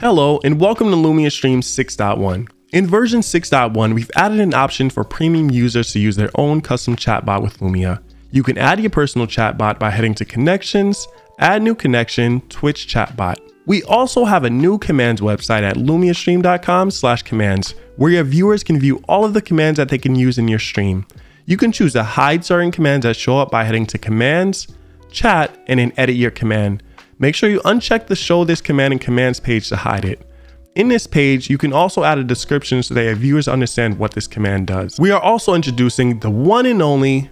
Hello, and welcome to Lumia Stream 6.1. In version 6.1, we've added an option for premium users to use their own custom chatbot with Lumia. You can add your personal chatbot by heading to Connections, Add New Connection, Twitch Chatbot. We also have a new commands website at lumiastream.com slash commands, where your viewers can view all of the commands that they can use in your stream. You can choose to hide certain commands that show up by heading to Commands, Chat, and then edit your command. Make sure you uncheck the show this command in commands page to hide it. In this page, you can also add a description so that your viewers understand what this command does. We are also introducing the one and only...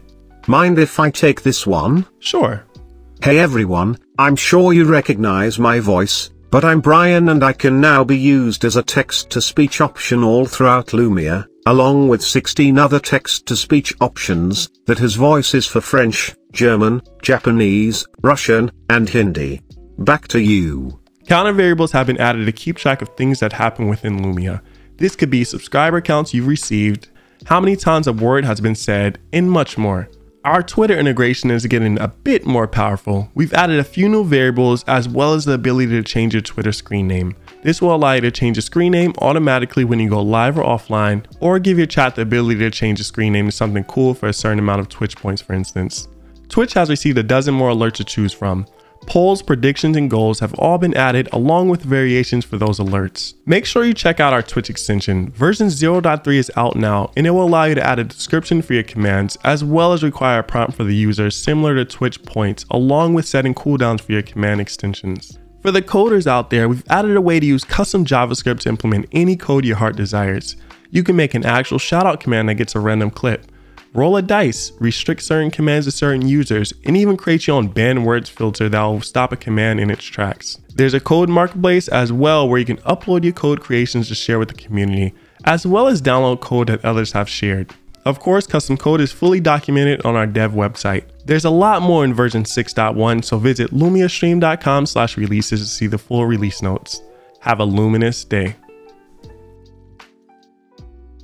Mind if I take this one? Sure. Hey everyone, I'm sure you recognize my voice, but I'm Brian and I can now be used as a text-to-speech option all throughout Lumia, along with 16 other text-to-speech options, that has voices for French, German, Japanese, Russian, and Hindi. Back to you. Counter variables have been added to keep track of things that happen within Lumia. This could be subscriber counts you've received, how many times a word has been said, and much more. Our Twitter integration is getting a bit more powerful. We've added a few new variables as well as the ability to change your Twitter screen name. This will allow you to change your screen name automatically when you go live or offline, or give your chat the ability to change the screen name to something cool for a certain amount of Twitch points for instance. Twitch has received a dozen more alerts to choose from. Polls, predictions, and goals have all been added along with variations for those alerts. Make sure you check out our Twitch extension. Version 0.3 is out now and it will allow you to add a description for your commands as well as require a prompt for the user similar to Twitch points along with setting cooldowns for your command extensions. For the coders out there, we've added a way to use custom JavaScript to implement any code your heart desires. You can make an actual shoutout command that gets a random clip roll a dice, restrict certain commands to certain users, and even create your own banned words filter that will stop a command in its tracks. There's a code marketplace as well where you can upload your code creations to share with the community, as well as download code that others have shared. Of course, custom code is fully documented on our dev website. There's a lot more in version 6.1, so visit lumiastream.com slash releases to see the full release notes. Have a luminous day.